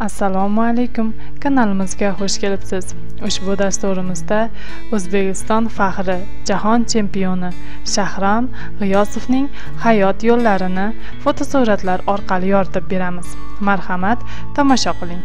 assalomu alaykum. Kanalimizga xush kelibsiz. Ushbu dasturimizda o'zbekiston faxri jahon chempioni shahram g'iyosovning hayot yo'llarini fotosuratlar orqali yoritib beramiz. Marhamat tomosha qiling.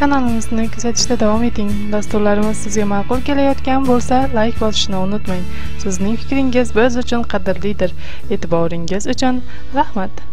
Kanalimizni kuzatishda davom eting. Dasturlarimiz sizga ma'qul kelayotgan bo'lsa layk bosishni unutmang. Sizning fikringiz biz uchun qadrlidir. E'tiboringiz uchun rahmat.